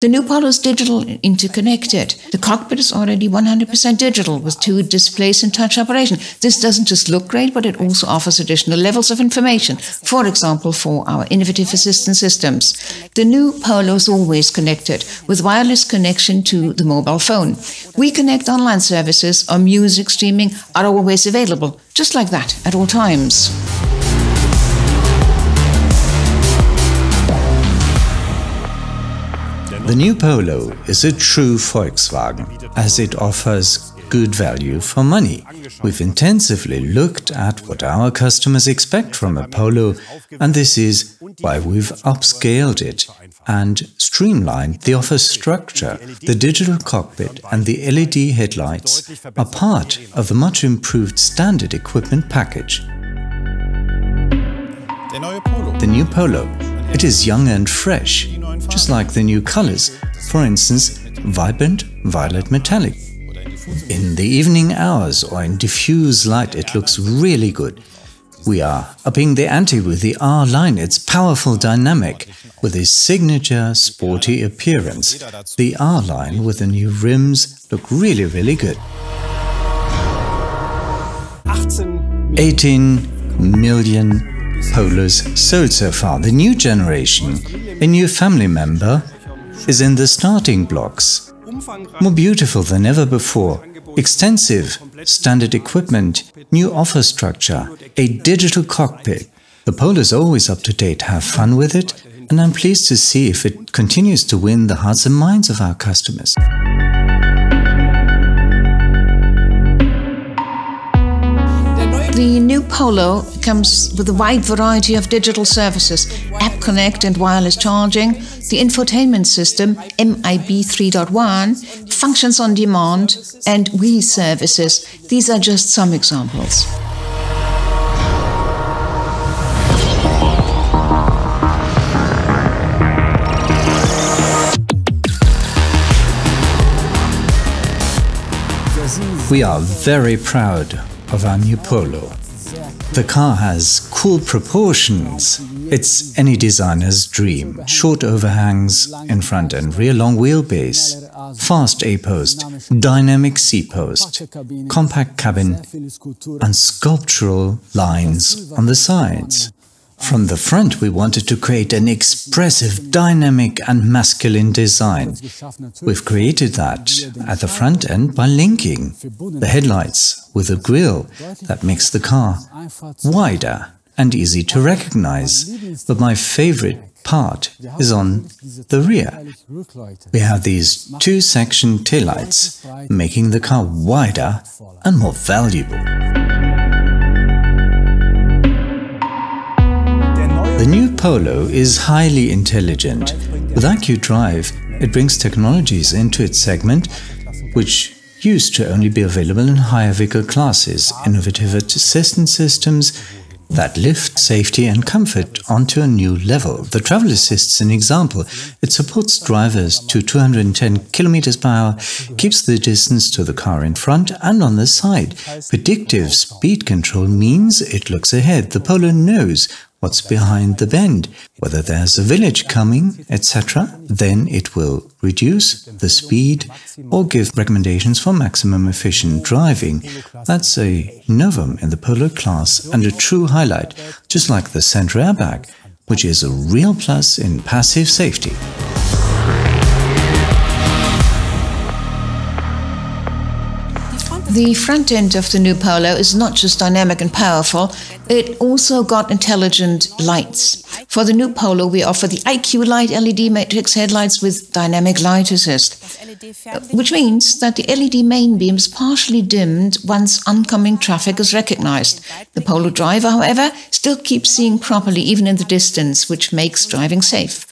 The new Polo is digital interconnected. The cockpit is already 100% digital with two displays and touch operation. This doesn't just look great, but it also offers additional levels of information, for example, for our innovative assistance systems. The new Polo is always connected with wireless connection to the mobile phone. We connect online services or music streaming are always available, just like that at all times. The new Polo is a true Volkswagen, as it offers good value for money. We've intensively looked at what our customers expect from a Polo, and this is why we've upscaled it and streamlined the offer structure. The digital cockpit and the LED headlights are part of a much improved standard equipment package. The new Polo. It is young and fresh just like the new colors, for instance, vibrant violet metallic. In the evening hours or in diffuse light, it looks really good. We are upping the ante with the R line. It's powerful dynamic with a signature sporty appearance. The R line with the new rims look really, really good. 18 million Polos sold so far. The new generation, a new family member, is in the starting blocks. More beautiful than ever before. Extensive, standard equipment, new offer structure, a digital cockpit. The Polo is always up to date. Have fun with it, and I'm pleased to see if it continues to win the hearts and minds of our customers. The new Polo comes with a wide variety of digital services, App Connect and wireless charging, the infotainment system MIB 3.1, functions on demand, and We services. These are just some examples. We are very proud of our new Polo. The car has cool proportions. It's any designer's dream. Short overhangs in front and rear, long wheelbase, fast A-post, dynamic C-post, compact cabin, and sculptural lines on the sides. From the front, we wanted to create an expressive, dynamic and masculine design. We've created that at the front end by linking the headlights with a grille that makes the car wider and easy to recognize. But my favorite part is on the rear. We have these two-section taillights, making the car wider and more valuable. The new Polo is highly intelligent. With IQ Drive, it brings technologies into its segment which used to only be available in higher vehicle classes, innovative assistance systems that lift safety and comfort onto a new level. The Travel Assist is an example. It supports drivers to 210 km per hour, keeps the distance to the car in front and on the side. Predictive speed control means it looks ahead. The Polo knows what's behind the bend, whether there's a village coming, etc. Then it will reduce the speed or give recommendations for maximum efficient driving. That's a novum in the Polo class and a true highlight, just like the center airbag, which is a real plus in passive safety. The front end of the new Polo is not just dynamic and powerful, it also got intelligent lights. For the new Polo, we offer the IQ Light LED matrix headlights with dynamic light assist, which means that the LED main beam is partially dimmed once oncoming traffic is recognized. The Polo driver, however, still keeps seeing properly even in the distance, which makes driving safe.